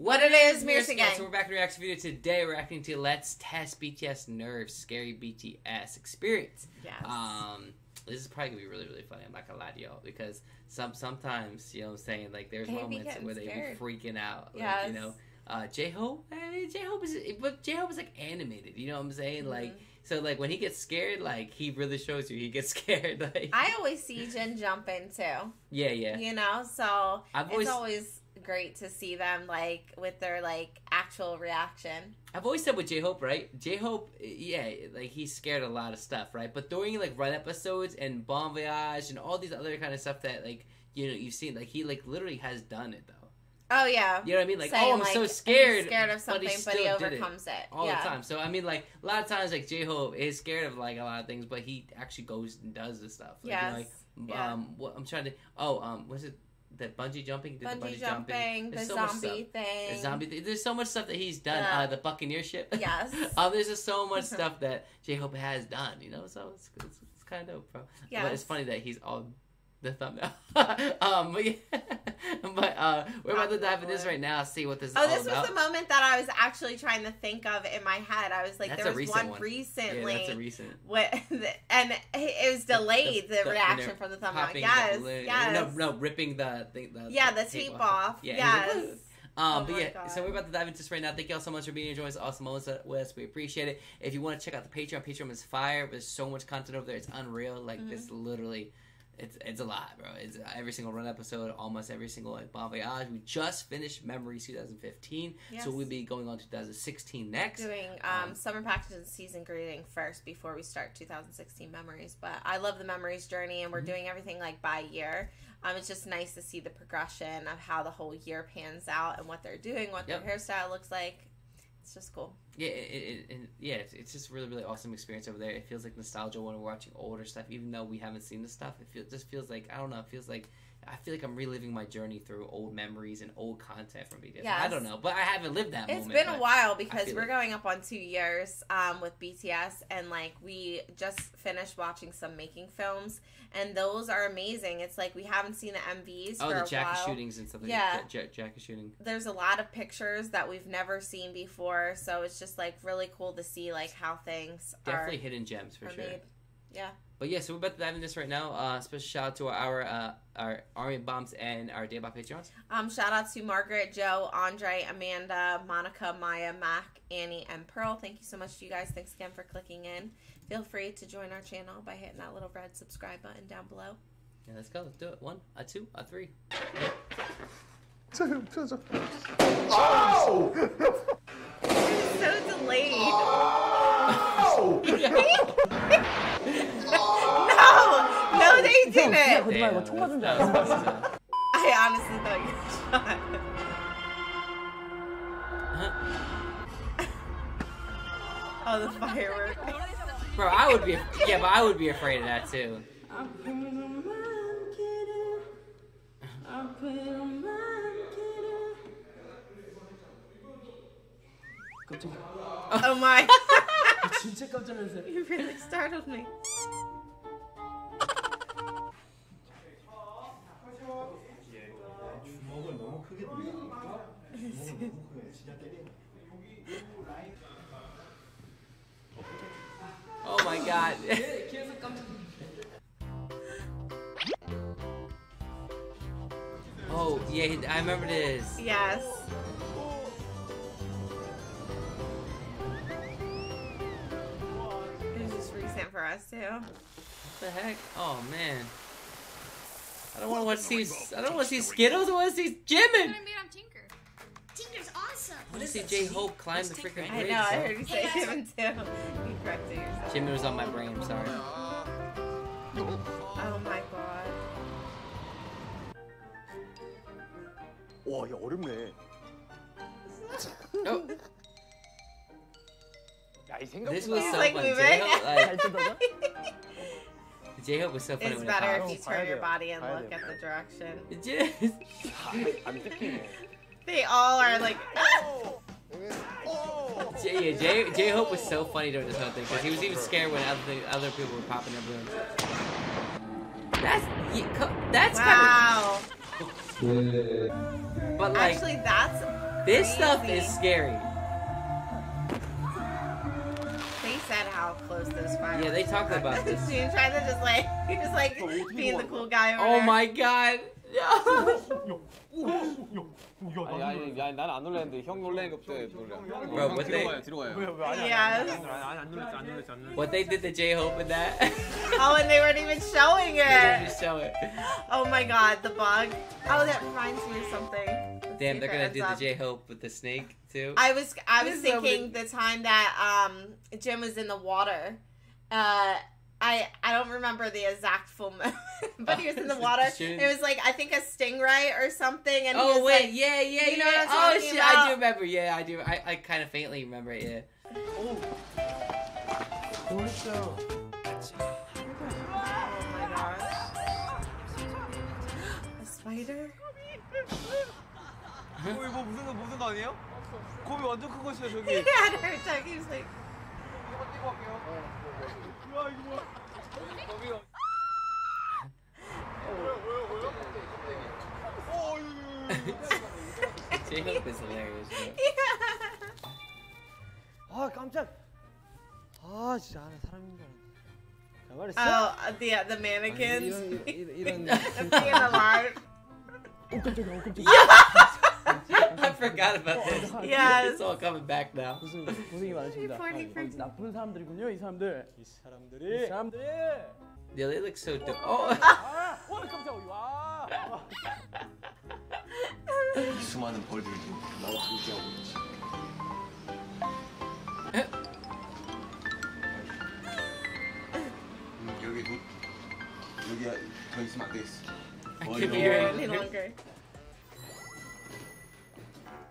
What it is, Mirror Gang. So we're back in reaction video today. We're reacting to Let's Test BTS Nerves, Scary BTS Experience. Yes. Um, this is probably gonna be really, really funny. I'm not gonna lie to y'all because some sometimes you know what I'm saying like there's They moments where they scared. be freaking out. Like, Yes. You know, uh, J Hope. I mean, J Hope is but J Hope is like animated. You know what I'm saying? Like Mhm. so like when he gets scared, like he really shows you he gets scared. Like I always see Jin jumping too. yeah, yeah. You know, so I've always always great to see them like with their like actual reaction. I've always said with J Hope, right? J Hope, yeah, like he's scared of a lot of stuff, right? But during like Run episodes and Bon Voyage and all these other kind of stuff that like you know you've seen, like he like literally has done it though. Oh yeah. You know what I mean? Like, Saying, oh, I'm like, so he's scared, scared of but something, he but he, did it overcomes it. all yeah. the time. So I mean, like a lot of times, like J Hope is scared of like a lot of things, but he actually goes and does the stuff. Like, you know, Yes. like, yeah. um, what I'm trying to. Oh, um, was it the bungee jumping? The Bungee jumping, the There's so zombie thing. The zombie. Th- there's so much stuff that he's done. Yeah. Uh, the Buccaneer ship. Yes. um, there's just so much stuff that J Hope has done. You know, so it's it's, it's kind of dope, bro. But it's funny that he's on the thumbnail. um, but, yeah. but uh, we're about to dive into this right now. See what this is Oh, this about. was the moment that I was actually trying to think of in my head. I was like, That's there was one, one. recently yeah, that's a recent. what, and it was delayed. the- The, the- reaction from the thumbnail. Yes, the yes. No, no, ripping the thing. The, yeah, the tape off. Yeah, yes. Um, Oh but yeah, God. so we're about to dive into this right now. Thank you all so much for being here, joining us. Awesome moments with us. We appreciate it. If you want to check out the Patreon, Patreon is fire. There's so much content over there. It's unreal. Like Mhm. this, literally, it's it's a lot, bro. It's every single run episode, almost every single like Bon Voyage. We just finished Memories 2015, Yes. so we'll be going on 2016 next. doing um, Um, summer packages and season greeting first before we start 2016 memories. But I love the memories journey, and we're Mhm. doing everything like by year. Um, it's just nice to see the progression of how the whole year pans out and what they're doing, what Yep. their hairstyle looks like. It's just cool. Yeah, it, it, it, yeah, it's, it's just really, really awesome experience over there. It feels like nostalgia when we're watching older stuff, even though we haven't seen the stuff. It feel, just feels like I don't know. It feels like I feel like I'm reliving my journey through old memories and old content from BTS. I don't know, but I haven't lived that. It's moment, been a while because we're it. going up on two years um, with BTS, and like we just finished watching some making films, and those are amazing. It's like we haven't seen the MVs Oh, the jacket while. shootings and stuff. Like Yeah. Ja- jacket shooting. There's a lot of pictures that we've never seen before, so it's just like really cool to see like how things are. Definitely hidden gems for sure. made. Yeah. But yeah, so we're about to dive into this right now. Uh, special shout out to our uh, our army bombs and our day by Patreons. Um, shout out to Margaret, Joe, Andre, Amanda, Monica, Maya, Mac, Annie, and Pearl. Thank you so much to you guys. Thanks again for clicking in. Feel free to join our channel by hitting that little red subscribe button down below. Yeah, let's go. Let's do it. One, a two, a three. Oh! So delayed. Oh! no, no, they didn't. Damn, that was- that was. I honestly thought you shot. Huh? Oh, the firework. Bro, I would be yeah, but I would be afraid of that too. Oh my. 진짜 깜짝 놀랐어요. you really startled me. Oh my god. 계속 깜짝. oh yeah, I remember this. Yes. recent for us too. What the heck? Oh man. I don't want to watch these. I don't want to see Skittles. I want to see Jimin. I made him Tinker. Tinker's awesome. I want to see J Hope climb the freaking I bridge. know. I bro. heard you say Hey, guys. Jimin too. You corrected yourself. Jimin was on my brain. I'm sorry. Oh my god. 와, 야, 어렵네. Oh, I think this was so like fun. Moving. Was so funny. It's better it if you turn your body and look at the direction. I'm thinking. They all are like. Oh. J, yeah, J, J Hope was so funny during this whole thing because he was even scared when other other people were popping their balloons. That's that's wow. Kind of, but like, actually, that's crazy. this stuff is scary. how close those fireworks. Yeah, they talked about this. She tried to just like, he just like being the cool guy over Oh there. my god. No. 아니 아니 아니 난안 놀랐는데 형 놀라는 것부터 놀라. Bro, what 뒤로 they- 가요 뒤로 가요. Yes. 안 놀랐어 안 놀랐어 안 놀랐어. What they did to J Hope in that. Oh, and they weren't even showing They didn't it. just show it. Oh my god, the bug. Oh, that reminds me of something. Let's see Damn, they're gonna ends do the. J Hope with the snake too. I was I was This is thinking the time that um Jim was in the water. Uh I I don't remember the exact full moment, but he was in the water. It was like I think a stingray or something, and he Oh was wait, like, yeah, yeah, you know yeah. what I'm oh talking shit, I do remember. Yeah, I do. I, I kind of faintly remember it. Yeah. "Oh my gosh, a spider." 이거 이거 뭐 무슨 거 무슨 거 아니에요? 없어 없어. 곰이 완전 큰 것이야 저기. Yeah, they're taking like. 이거 띄고 갈게요. 와 이거 뭐야? 거기 거기. 아 깜짝. 아 진짜 아 사람인 줄 알았네. 잘 말했어. Oh, the the mannequins. 아니, 이런 이런. 이런. 어, 깜짝이야, 어, 깜짝이야. I forgot about this. Yes. It's all coming back now. 무슨 고생이 많으십니다. Reporting for 나쁜 사람들이군요 이 사람들. 이 사람들이. 이 사람들이. Yeah, they look so dope. Oh. 아, 와 깜짝. 와. 이 수많은 벌들도 나와 함께하고 있지. 음, 여기 도, 여기 더 있으면 안 되겠어. I Oh, could be no. hearing. Any longer.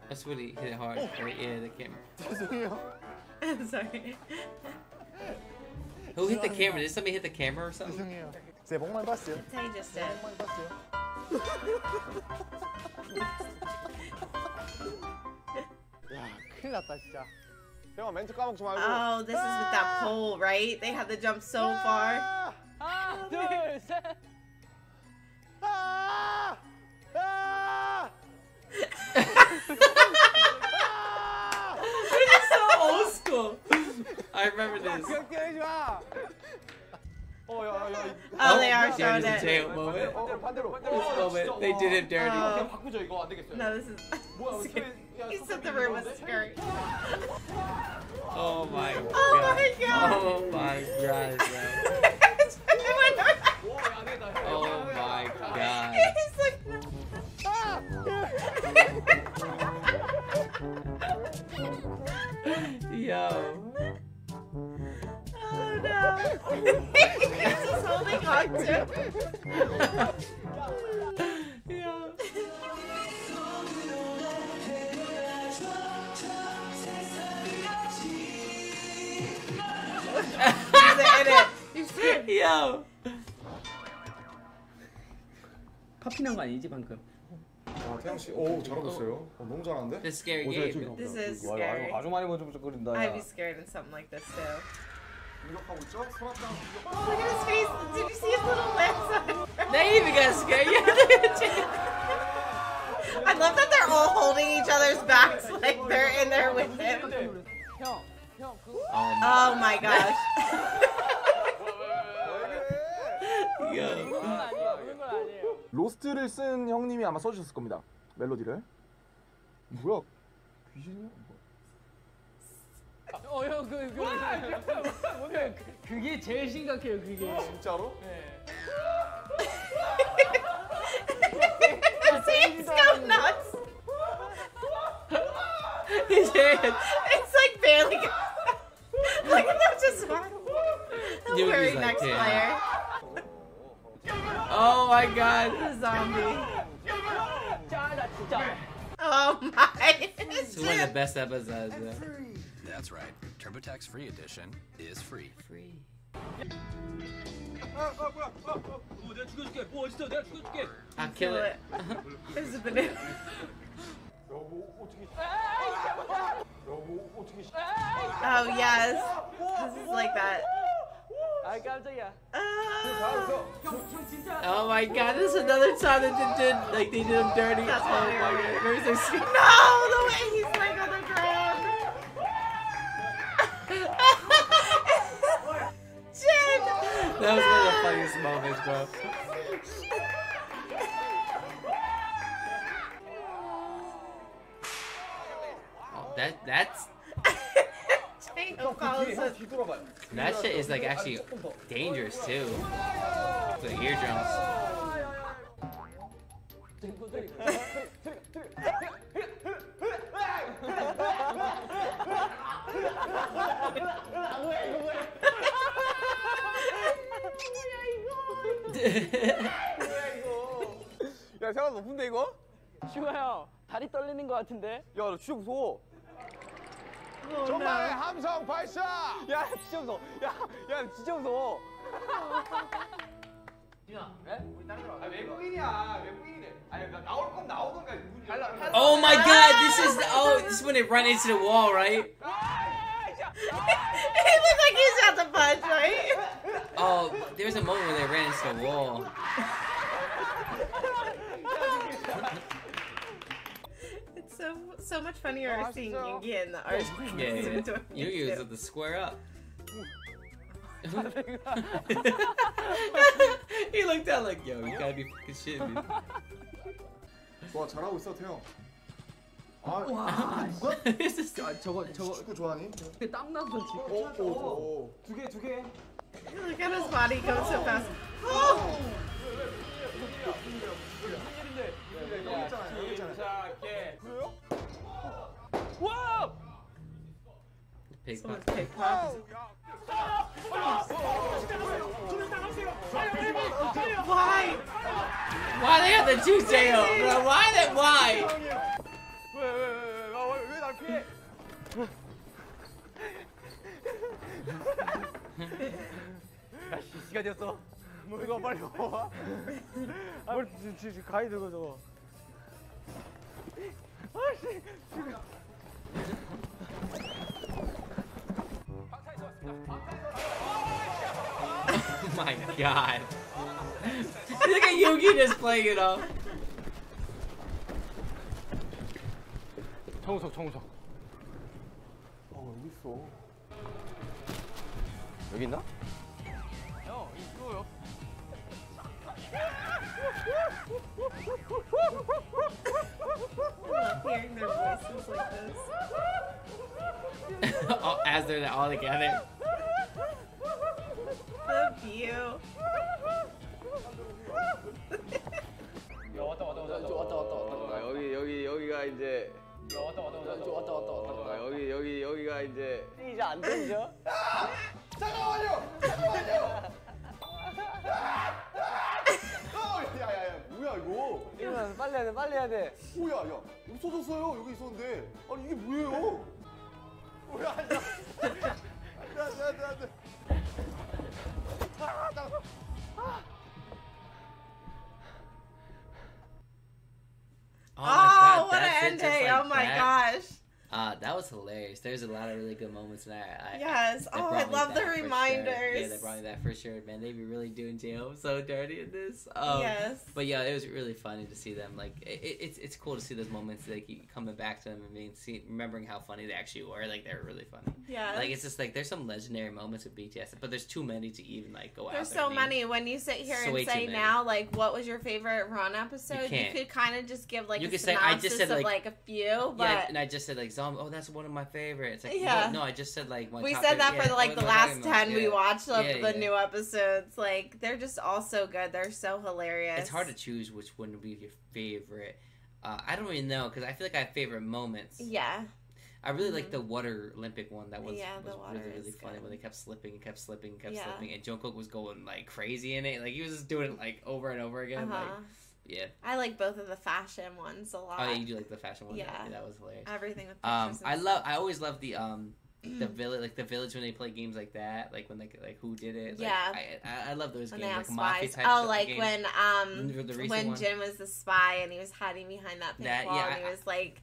That's what he hit it hard. Right? Yeah, the camera. 죄송해요. I'm sorry. Who hit the camera? Did somebody hit the camera or something? 죄송해요. 새해 복 많이 받으세요. Tay just did. 많이 받으세요. 야, 큰일 났다 진짜. 형아 멘트 까먹지 말고. Oh, this is with that pole, right? They had to jump so far. 하나 둘 셋. old school. I remember this. 그냥 때리지 마. 어, 야, 야, 야. Oh, they are Yeah, showing there's a it. jail moment. 어, 반대로. This moment, they did him dirty. Oh. 그냥 바꾸죠 이거 안 되겠어요. No, this is. 뭐야, scary. 야, He said the room was scary. Oh my god. Oh my god. Oh my god, On to. Yo. He's in it. He's scared. Yo. 파피 난 거 아니지 방금? 아, 태양 씨, 오 잘하고 있어요. 어, 너무 잘하는데? The scary game. This is 와 scary. 아주 많이 번쩍번쩍거린다. I'd 야. be scared in something like this too. 공격하고 있죠? 손아짱 공격. Oh, look at his face. Did you see his little lips? They even got scared. I love that they're all holding each other's backs like they're in there with him. Oh my gosh. 로스트를 쓴 형님이 아마 써주셨을 겁니다. 멜로디를. 뭐야? 귀신이야? 어, 형, 그, 그, 오늘 그게 제일 심각해요 그게. 진짜로? He's go nuts. His hand. It's like barely. Look at them just. The Dude, very he's like, next damn. player. Oh my god. The zombie. 짜다 진짜. Oh my. This is one of the best episodes. Though. That's right. TurboTax Free Edition is free. Free. I'll kill it. this is banana. Oh yes. This is like that. Oh. oh my god, this is another time that they did like they did him dirty. That's oh my god. No, the way he's like That was one of the funniest moments, bro. Oh, that that's. that shit is like actually dangerous too. The eardrums. 다리 떨리는 것 같은데? 야나 진짜 무서워. Oh, 정말 no. 함성 발사. 야 진짜 무서워. 야야 진짜 무서워. 아 외국인이야 외국인이래. 아니 나 나올 건 나오던가. oh my god, this is oh this is when it run into the wall, right? he looked like he's at the punch, right? Oh, there was a moment where they ran into the wall. so much funnier seeing Yoongi in the art yeah, yeah. Yoongi was at the square up. he looked out like, yo, you gotta be fucking shit, man. 좋아, 잘하고 있어, 태형. 아, 와, 누가? 야, 저거, 저거. 축구 좋아하니? 근데 땀나서 지금. 오, 오, 오. 두 개, 두 개. Look at his body go so fast. 108. 108. Why? Why they have to do jail, bro? Why that? Why? 날씨 시간이었어. 이거 빨리 와. 뭘 지금 가위 들고 저거. 아씨 지금. Oh my god. Look at Yugi just playing it off. 정우석 정우석. 어 여기 있어. 여기 있나? 형 있어요. love hearing their voices like this. As they're all together. The view. 야 왔다 왔다 왔다 왔다 왔다 왔다. 아, 여기 여기 여기가 이제. 야 왔다 왔다 왔다 왔다 왔다 왔다. 아, 여기 여기 여기가 이제. 이제 안 들리죠? 잠깐만요. 잠깐만요. 어, 야야야 뭐야 이거? 이거 빨리 해야 돼 빨리 해야 돼. 뭐야 야 없어졌어요 여기 있었는데 아니 이게 뭐예요? Oh, Oh, god, what an ending! like oh my that. gosh. Uh, that was hilarious. There's a lot of really good moments in that. I, Yes. that Oh, I love the for sure. reminders. Yeah, they brought me that for sure, man. They be really doing J-Hope so dirty in this. Um, yes. But yeah, it was really funny to see them. Like, it, it- it's it's cool to see those moments, They keep coming back to them and being see, remembering how funny they actually were. Like, they're really funny. Yeah. Like, it's just like there's some legendary moments with BTS, but there's too many to even like go out. There's so many. When you sit here So and say now, like, what was your favorite Run episode? You, can't. could kind of just give like You a could say, I synopsis just said, of like- like a few, but Yeah, and I just said like Oh, that's one of my favorites. Like, Yeah. no, no, I just said like one. we said favorite- that yeah, for like the last ten we watched of Yeah, the yeah. new episodes. Like they're just all so good. They're so hilarious. It's hard to choose which one would be your favorite. Uh, I don't really know because I feel like I have favorite moments. Yeah. I really like Mhm. the water Olympic one. That was, Yeah, the was water really really funny good. when they kept slipping and kept slipping and kept Yeah. slipping, and Jungkook was going like crazy in it. Like he was just doing it like over and over again. Uh-huh. Like yeah. I like both of the fashion ones a lot. Oh yeah, you do like the fashion one. Yeah. that was hilarious. Everything with Um, I love. I always love the um the village, like the village when they play games like that, like when they like who did it. Like, Yeah. I, I, love those when games, like mafia type. Oh, like games. when um The when one. Jin was the spy and he was hiding behind that pink That- wall yeah, and he was like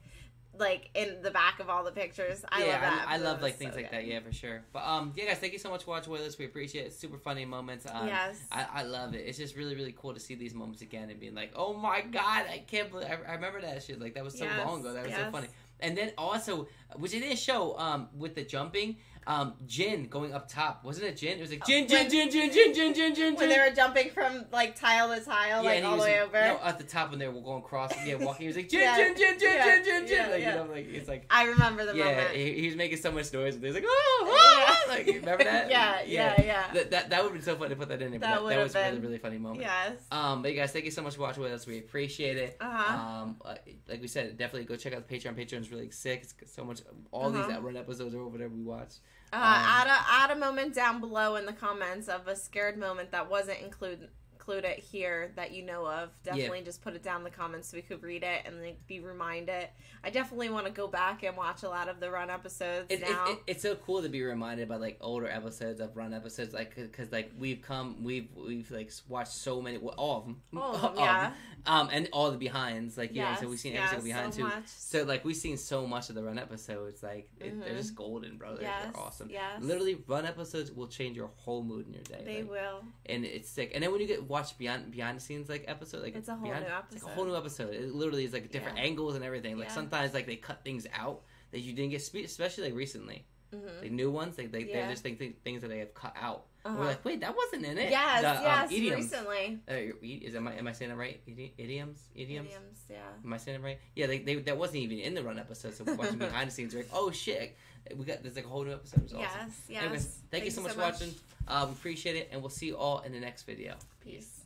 like in the back of all the pictures. I yeah, love that. I, I love like things so like good. that. Yeah, for sure. But um, yeah, guys, thank you so much for watching with us. We appreciate it. Super funny moments. Um, Yes. I, I love it. It's just really really cool to see these moments again and being like, oh my god, I can't believe I, I remember that shit. Like that was so Yes, long ago. That was so funny. And then also, which it didn't show um with the jumping. Um, Jin going up top wasn't it? Jin? It was like Jin, Jin, When- Jin, Jin, Jin, Jin, Jin, Jin, when they were jumping from like tile to tile, like all the way over. No, at the top when they were going across, yeah, walking. He was like Jin, Yeah, Jin, Jin, Jin, yeah, Jin, Jin, Jin. yeah, Like yeah. you know, like it's like I remember the yeah, moment. he, he was making so much noise. And he was like, oh, oh, Yeah. like remember that? Yeah, yeah, yeah. That that, that would have been so fun to put that in there. That That, that was a really really funny moment. yes. Um, but you guys, thank you so much for watching with us. We appreciate it. Uh-huh. Um, uh, like we said, definitely go check out the Patreon. Patreon's really sick. It's so much. All Uh-huh. these run episodes are over there. We watch. Uh, Um, add a add a moment down below in the comments of a scared moment that wasn't included included here that you know of. Definitely just put it down in the comments so we could read it and like, be reminded. I definitely want to go back and watch a lot of the run episodes It, it, now. it, it's so cool to be reminded by like older episodes of run episodes, like because like we've come, we've we've like watched so many, well, all of them, All of them, yeah. um, and all the behinds, like you know, so we've seen yes, every single behind so too. much. So like we've seen so much of the run episodes, like it, they're just golden, bro. They're, yes, they're awesome. Yes, Literally, run episodes will change your whole mood in your day. they like, will. and it's sick. And then when you get watch behind behind the scenes like episode, like It's a whole behind, new It's like a whole new episode. It literally is like different Yeah. angles and everything. Like Yeah. sometimes like they cut things out that you didn't get, spe- especially like recently. Mhm. Like new ones, like they Yeah. they're just think, think, things that they have cut out. Uh-huh. We're like, wait, that wasn't in it. Yes, The, um, yes, idioms. recently. Uh, is am I am I saying it right? Idi- Idioms, idioms. Idioms, yeah. Am I saying it right? Yeah, they, they that wasn't even in the run episode. So watching behind the scenes, we're like, oh shit, we got there's like a whole new episode. It's awesome. Yes, yes. Anyways, thank, you so much for watching. Uh, we appreciate it, and we'll see you all in the next video. Peace.